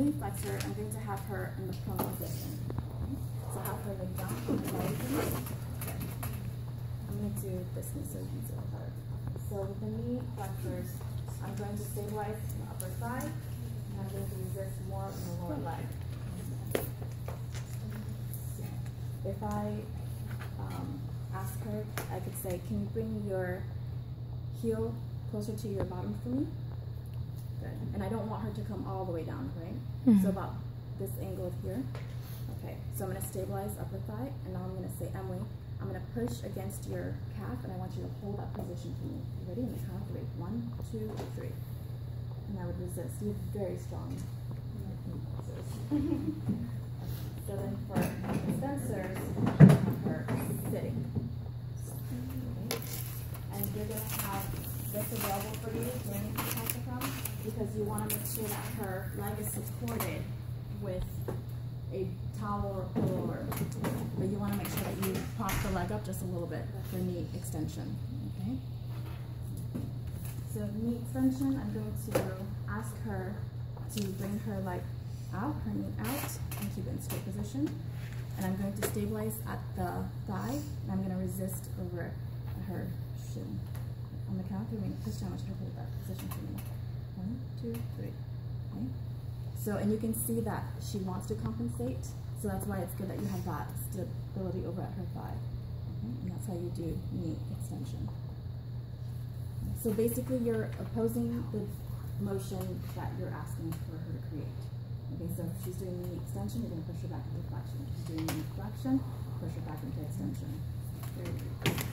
knee flexor, I'm going to have her in the prone position. So have her lay down on her. I'm going to do this knee so you can see better. So with the knee flexors, I'm going to stabilize the upper thigh, and I'm going to resist more in the lower leg. If I um, ask her, I could say, can you bring your heel closer to your bottom for me? Good. And I don't want her to come all the way down, right? Mhm. So about this angle of here. Okay, so I'm gonna stabilize upper thigh, and now I'm gonna say, Emily, I'm gonna push against your calf, and I want you to hold that position for me. You ready? In the count of three. One, two, three. And I would resist. You have very strong knee flexors. so then for extensors, have her sitting. Okay? And you're gonna have this available for you during the practicum because you want to make sure that her leg is supported with a towel or pillow but you want to make sure that you prop the leg up just a little bit for knee extension. Okay? So knee extension, I'm going to ask her to bring her leg out, her knee out, and keep it in straight position. And I'm going to stabilize at the thigh, and I'm going to resist over her shin. On the count of three, push down, I to hold that position for me. Two, three. Okay? So, and you can see that she wants to compensate, so that's why it's good that you have that stability over at her thigh. Okay? And that's how you do knee extension. So basically, you're opposing the motion that you're asking for her to create. Okay, so if she's doing knee extension, you're to push her back into flexion. If she's doing knee flexion, push her back into extension.